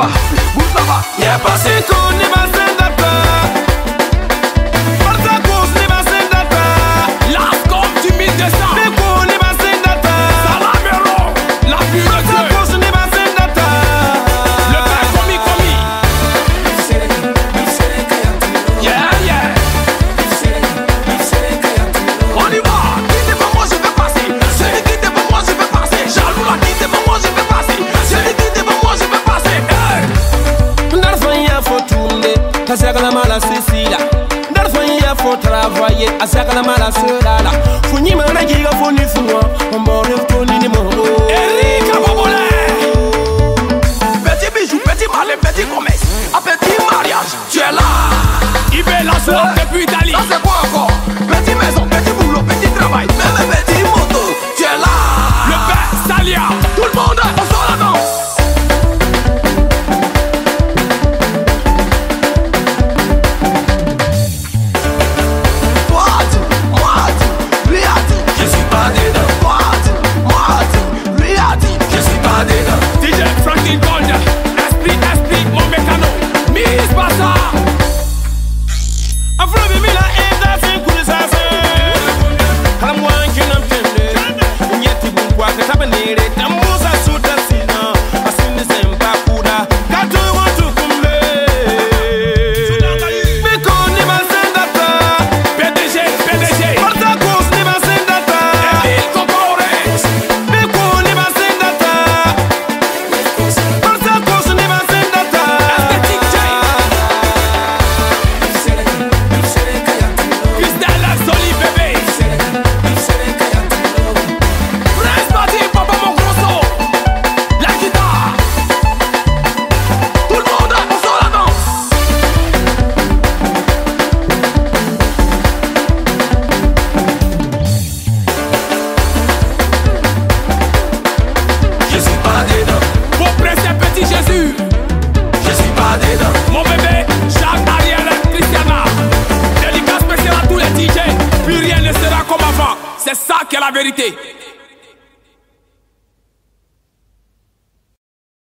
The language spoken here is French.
Boussaba, Boussaba. Y'a passé faut travailler asaka na mala sodala funyima na jiga funi funwa mbore funi hein. ni mo Erika Bobole Petit bijou, petit malin, petit commerce. Un petit mariage, tu es là. Il fait la hein? depuis Italie. Ça c'est quoi encore? C'est ça qui est la vérité.